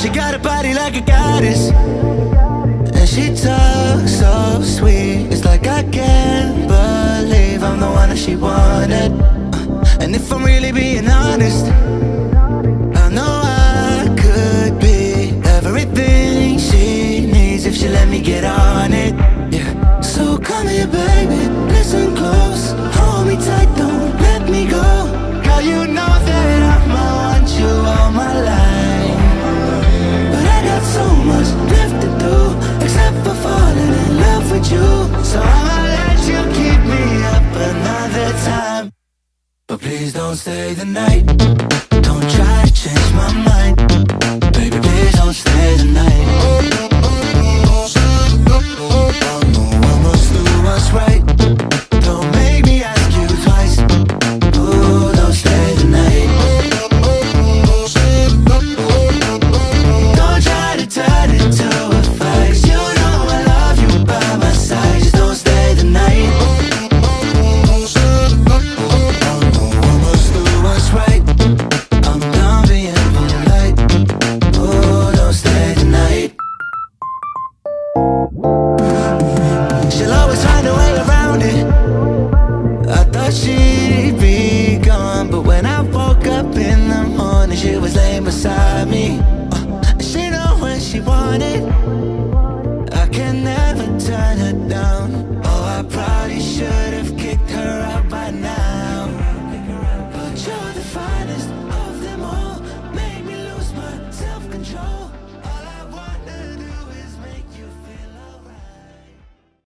She got a body like a goddess. And she talks so sweet. It's like I can't believe I'm the one that she wanted. Uh, and if I'm really being honest I know I could be Everything she needs if she let me get on it. Yeah. So come here baby, listen close. Hold me tight But please don't stay the night. Don't try She'll always find a way around it. I thought she'd be gone But when I woke up in the morning She was laying beside me.